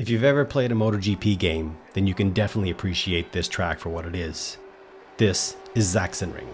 If you've ever played a MotoGP game, then you can definitely appreciate this track for what it is. This is Sachsenring.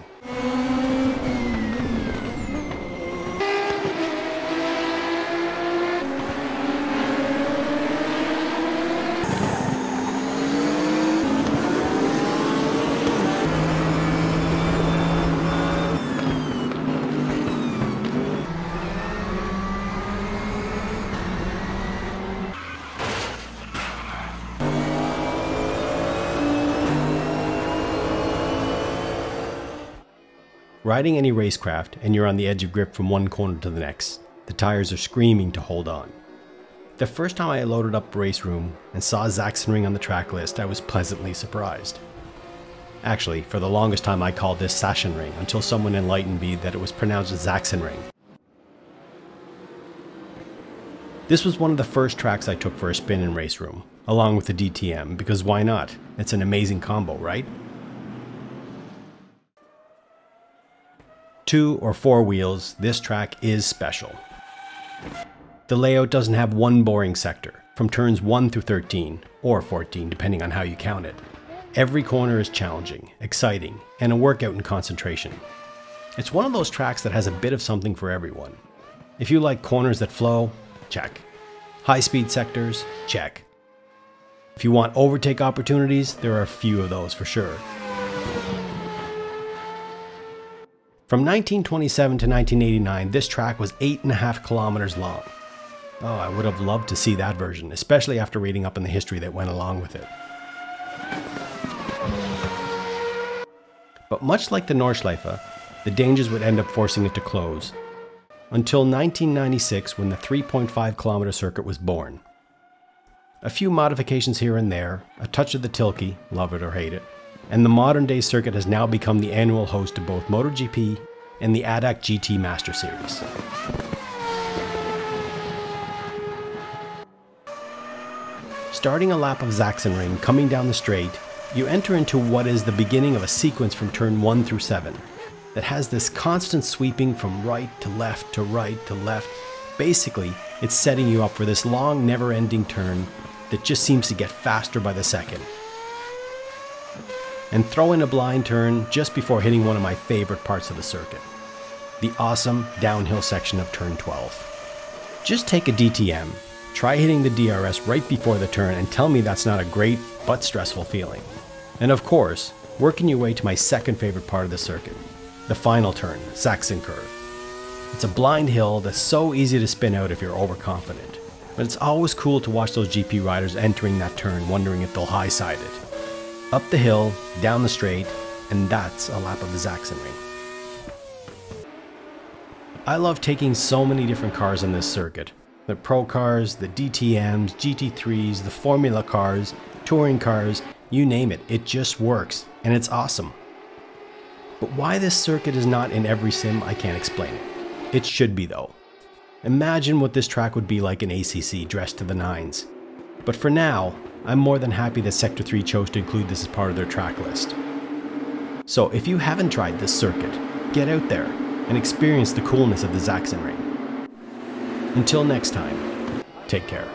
Riding any racecraft and you're on the edge of grip from one corner to the next, the tires are screaming to hold on. The first time I loaded up RaceRoom and saw Sachsenring on the track list, I was pleasantly surprised. Actually, for the longest time I called this Sachsenring until someone enlightened me that it was pronounced Sachsenring. This was one of the first tracks I took for a spin in RaceRoom, along with the DTM, because why not? It's an amazing combo, right? Two or four wheels, this track is special. The layout doesn't have one boring sector, from turns 1 through 13, or 14 depending on how you count it. Every corner is challenging, exciting, and a workout in concentration. It's one of those tracks that has a bit of something for everyone. If you like corners that flow, check. High speed sectors, check. If you want overtake opportunities, there are a few of those for sure. From 1927 to 1989, this track was 8.5 kilometers long. Oh, I would have loved to see that version, especially after reading up on the history that went along with it. But much like the Nordschleife, the dangers would end up forcing it to close. Until 1996 when the 3.5 kilometer circuit was born. A few modifications here and there, a touch of the Tilke, love it or hate it, and the modern day circuit has now become the annual host of both MotoGP and the ADAC GT Master Series. Starting a lap of Sachsenring coming down the straight, you enter into what is the beginning of a sequence from turn 1 through 7 that has this constant sweeping from right to left to right to left. Basically, it's setting you up for this long, never ending turn that just seems to get faster by the second and throw in a blind turn just before hitting one of my favorite parts of the circuit the awesome downhill section of turn 12. Just take a DTM, try hitting the DRS right before the turn, and tell me that's not a great but stressful feeling. And of course, working your way to my second favorite part of the circuit the final turn, Saxon Curve. It's a blind hill that's so easy to spin out if you're overconfident, but it's always cool to watch those GP riders entering that turn wondering if they'll high side it up the hill, down the straight, and that's a lap of the Sachsenring. I love taking so many different cars on this circuit. The pro cars, the DTMs, GT3s, the formula cars, touring cars, you name it, it just works, and it's awesome. But why this circuit is not in every sim, I can't explain it. It should be though. Imagine what this track would be like in ACC dressed to the nines. But for now, I'm more than happy that Sector 3 chose to include this as part of their track list. So if you haven't tried this circuit, get out there and experience the coolness of the Sachsenring. Until next time, take care.